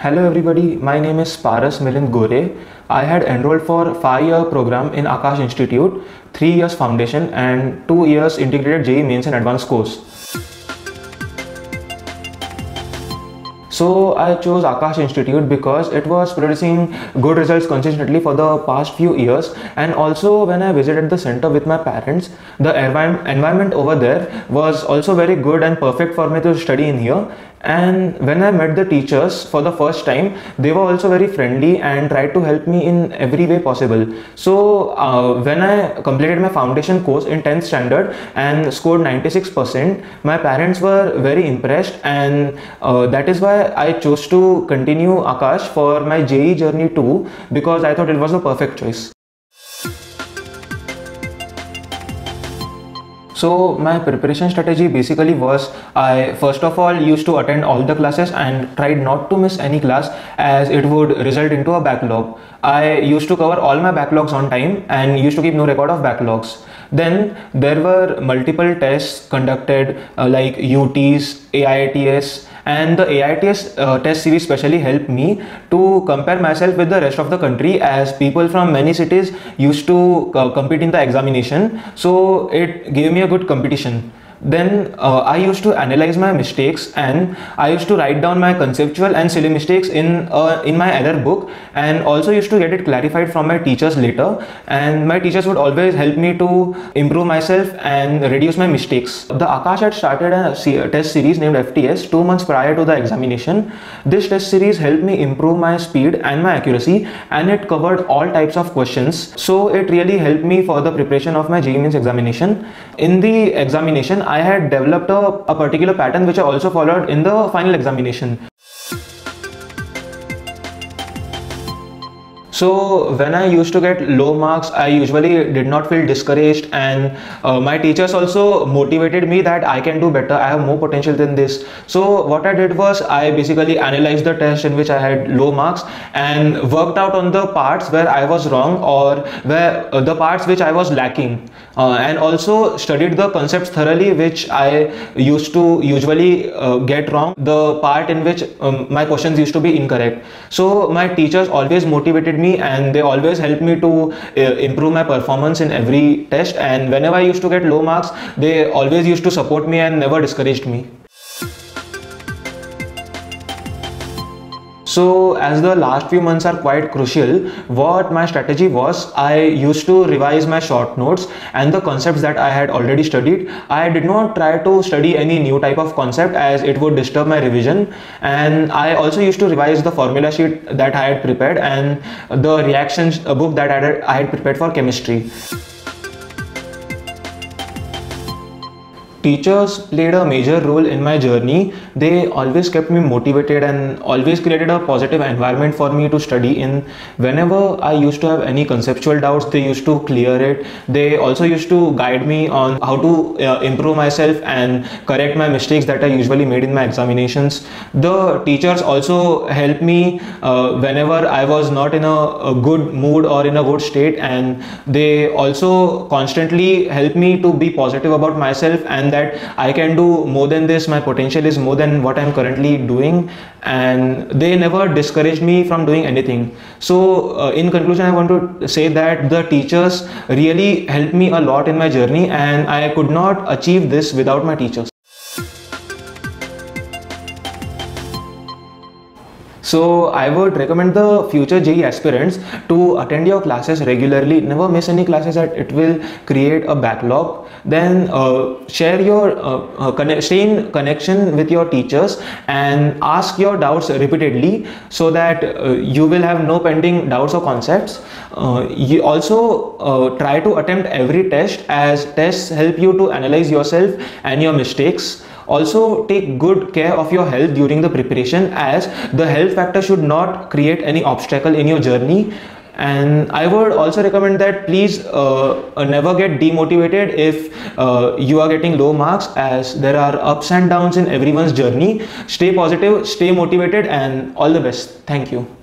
Hello everybody, my name is Paras Milind Gore. I had enrolled for 5-year program in Aakash Institute, 3 years foundation and 2 years integrated JEE mains and advanced course. So I chose Aakash Institute because it was producing good results consistently for the past few years and also when I visited the center with my parents, the environment over there was also very good and perfect for me to study in here and when i met the teachers for the first time they were also very friendly and tried to help me in every way possible. So uh, when i completed my foundation course in 10th standard and scored 96% my parents were very impressed and uh, that is why i chose to continue aakash for my JEE journey too because i thought it was a perfect choice So my preparation strategy basically was I first of all used to attend all the classes and tried not to miss any class as it would result into a backlog. I used to cover all my backlogs on time and used to keep no record of backlogs. Then there were multiple tests conducted uh, like UTs, AITS and the AITS uh, test series specially helped me to compare myself with the rest of the country as people from many cities used to uh, compete in the examination. So it gave me a good competition then uh, I used to analyze my mistakes and I used to write down my conceptual and silly mistakes in uh, in my error book and also used to get it clarified from my teachers later and my teachers would always help me to improve myself and reduce my mistakes. The Aakash had started a test series named FTS two months prior to the examination. This test series helped me improve my speed and my accuracy and it covered all types of questions so it really helped me for the preparation of my JEE Mains examination. In the examination I had developed a, a particular pattern which I also followed in the final examination. So when I used to get low marks, I usually did not feel discouraged and uh, my teachers also motivated me that I can do better. I have more potential than this. So what I did was I basically analyzed the test in which I had low marks and worked out on the parts where I was wrong or where uh, the parts which I was lacking uh, and also studied the concepts thoroughly which I used to usually uh, get wrong the part in which um, my questions used to be incorrect. So my teachers always motivated me me and they always helped me to uh, improve my performance in every test and whenever I used to get low marks they always used to support me and never discouraged me. So as the last few months are quite crucial, what my strategy was, I used to revise my short notes and the concepts that I had already studied. I did not try to study any new type of concept as it would disturb my revision. And I also used to revise the formula sheet that I had prepared and the reactions uh, book that I had, I had prepared for chemistry. Teachers played a major role in my journey. They always kept me motivated and always created a positive environment for me to study in. Whenever i used to have any conceptual doubts they used to clear it. They also used to guide me on how to uh, improve myself and correct my mistakes that i usually made in my examinations. The teachers also helped me uh, whenever i was not in a, a good mood or in a good state and they also constantly helped me to be positive about myself and that I can do more than this my potential is more than what I'm currently doing and they never discouraged me from doing anything. So uh, in conclusion I want to say that the teachers really helped me a lot in my journey and I could not achieve this without my teachers So I would recommend the future JEE aspirants to attend your classes regularly. Never miss any classes that it will create a backlog. Then uh, share your uh, uh, connection with your teachers and ask your doubts repeatedly so that uh, you will have no pending doubts or concepts. Uh, you also uh, try to attempt every test as tests help you to analyze yourself and your mistakes also take good care of your health during the preparation as the health factor should not create any obstacle in your journey. And i would also recommend that please uh, uh, never get demotivated if uh, you are getting low marks as there are ups and downs in everyone's journey. Stay positive stay motivated and all the best. Thank you